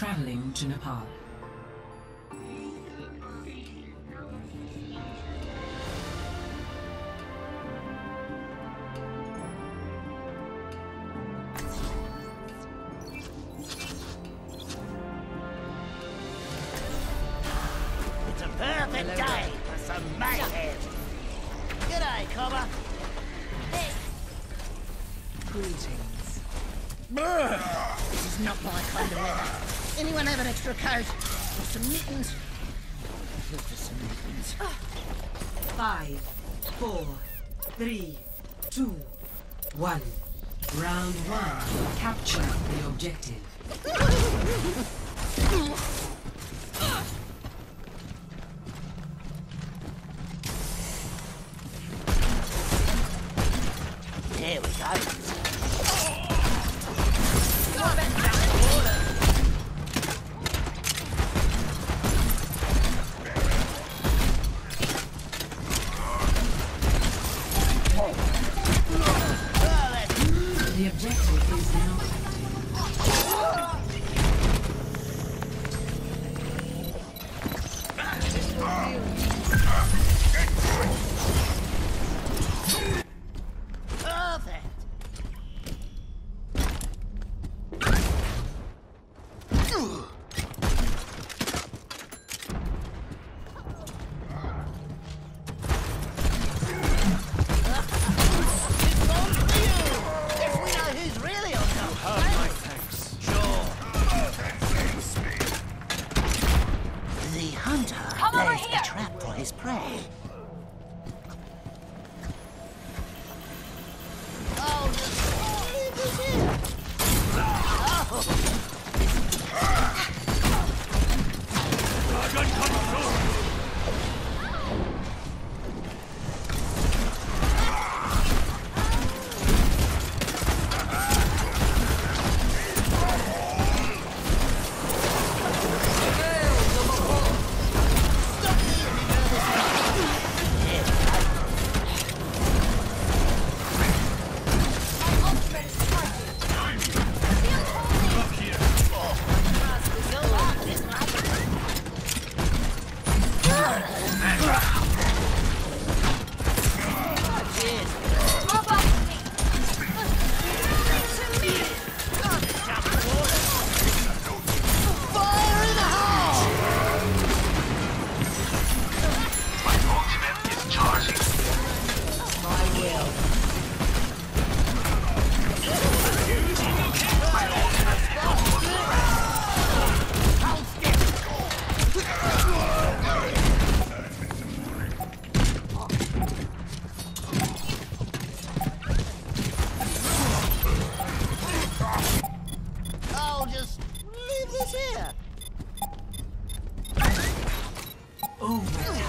Traveling to Nepal. It's a perfect day for some mayhem. G'day, Cobber. Greetings. This is not my kind of weather. Anyone have an extra coat? Or some mittens? Some mittens. Five, four, three, two, one. Round one. Capture the objective. a trap for his prey. This here. I'm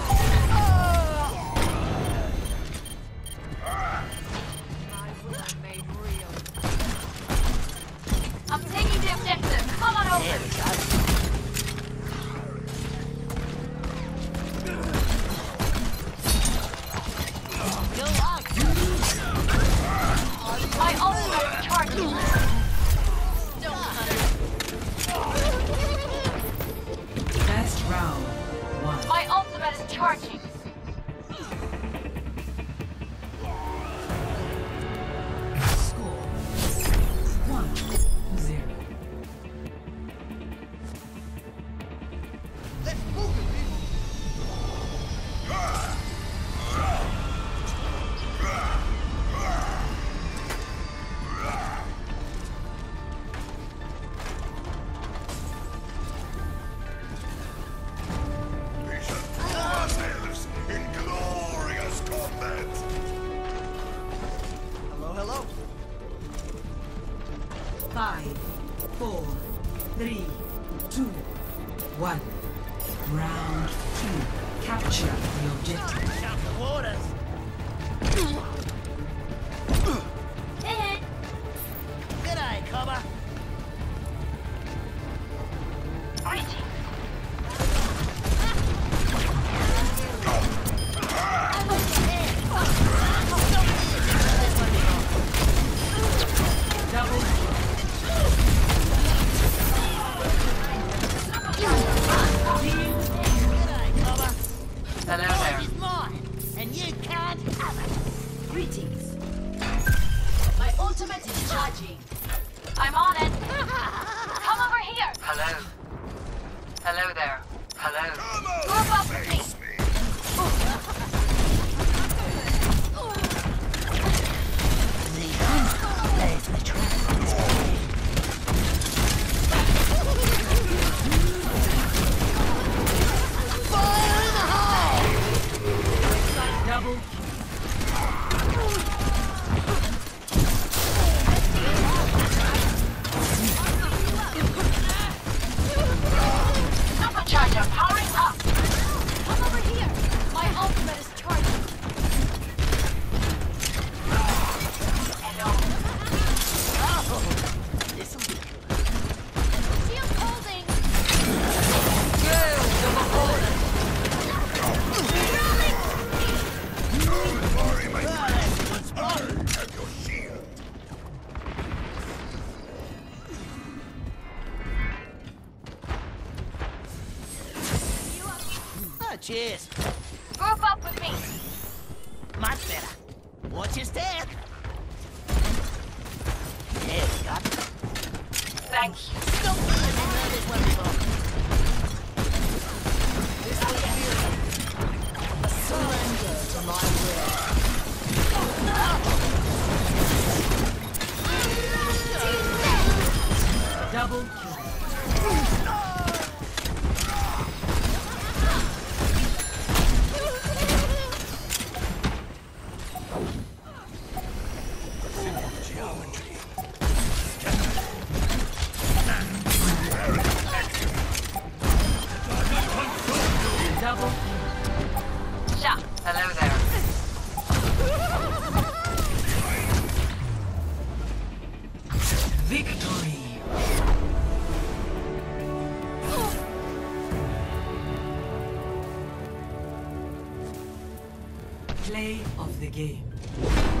three, two, one. Round two. Capture the objective. Hello. Hello there. Hello. Cheers. Group up with me. Much better. Watch your step. There we go. Thank you. I've Play of the game.